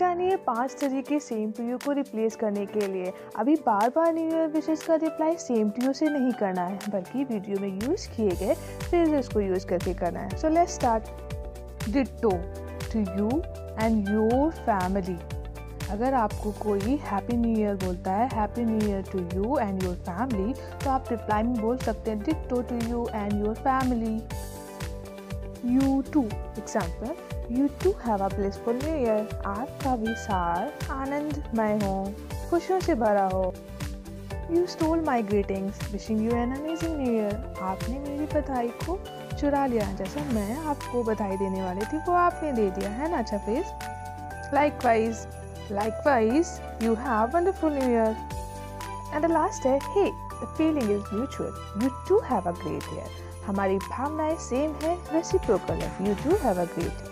जानिए पाँच तरीके सेम टू यू को रिप्लेस करने के लिए। अभी बार बार न्यू ईयर विशेष का रिप्लाई सेम टू यू से नहीं करना है, बल्कि वीडियो में यूज़ किए गए फ्रेजेस को यूज़ करके करना है। So let's start ditto to you and your family अगर आपको कोई हैप्पी न्यू ईयर बोलता है happy new year to you and your family तो आप रिप्लाई में बोल सकते हैं ditto to you and your family you too example you too have a blissful new year आपका भी साल आनंदमय हो, खुशियों से भरा हो। You stole my greetings wishing you an amazing new year आपने मेरी बधाई को चुरा लिया, जैसा मैं आपको बधाई देने वाली थी, वो आपने दे दिया, है ना अच्छा face likewise likewise you have wonderful new year and the last है hey the feeling is mutual you too have a great year हमारी भावनाएँ सेम है रेसिप्रोकल है. You do have a great